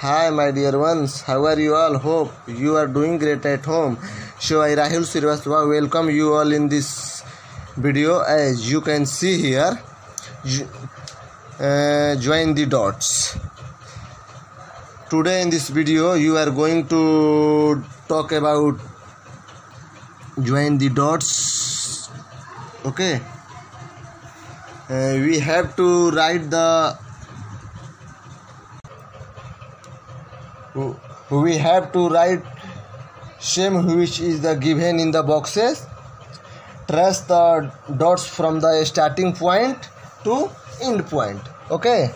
Hi, my dear ones. How are you all? Hope you are doing great at home. So, I Rahul Srivastava welcome you all in this video. As you can see here, uh, join the dots. Today, in this video, you are going to talk about join the dots. Okay, uh, we have to write the we have to write same which is the given in the boxes. Trace the dots from the starting point to end point. Okay?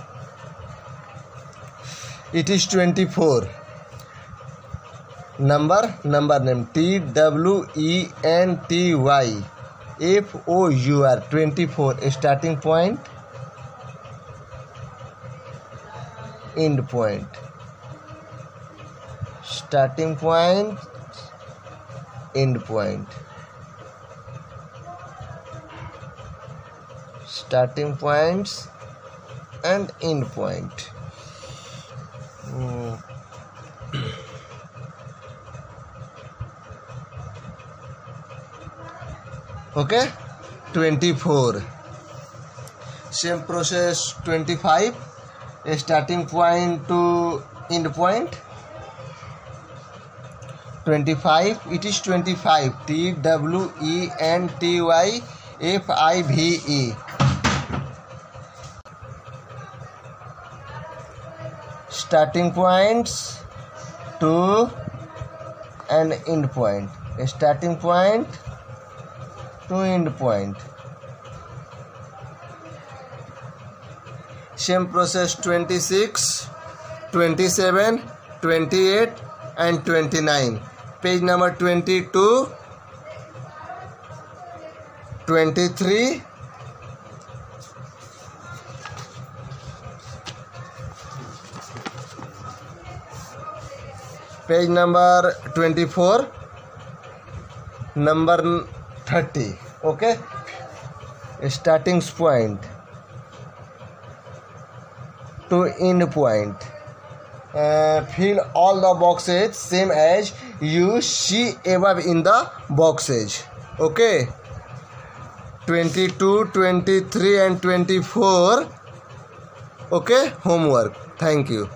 It is 24 number number name. T w e n t y. F o u r. 24 starting point. End point starting point end point. Starting points and end point. Mm. okay? 24 same process 25 a starting point to end point 25 it is 25 t w e n t y f i v e. Starting points to an end point. A starting point to end point. Same process 26 27 28 and 29 page number 22 23 page number 24 number 30 okay starting point. To end point uh, fill all the boxes same as you see above in the boxes. Okay. 22 23 and 24 okay homework. Thank you